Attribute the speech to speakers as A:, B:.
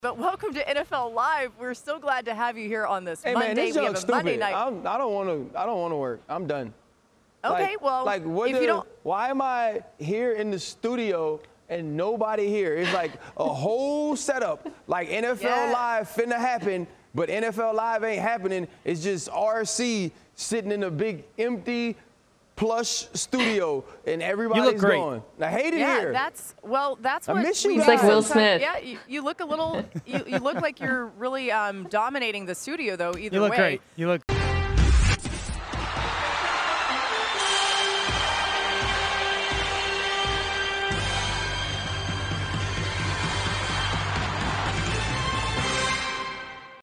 A: But welcome to NFL Live. We're so glad to have you here on this
B: Hey
A: Monday.
B: man, this
A: we have a Monday night.
B: I'm, I don't want to. I don't want to work. I'm done.
A: okay,
B: like,
A: well,
B: like what
A: if
B: the,
A: you don't,
B: why am I here in the studio and nobody here? It's like a whole setup, like NFL
A: Yeah.
B: Live finna happen, but NFL Live ain't happening. It's just RC sitting in a big empty plush studio and everybody's
C: great.
B: gone. I hate it
A: yeah,
B: here.
A: that's well, that's
B: I
A: what
B: miss you
A: we
B: guys. It's
D: like Will. Smith.
A: Yeah, you, you look a little, you, you look like you're really um, dominating the studio though. Either
C: You look
A: way.
C: great. You look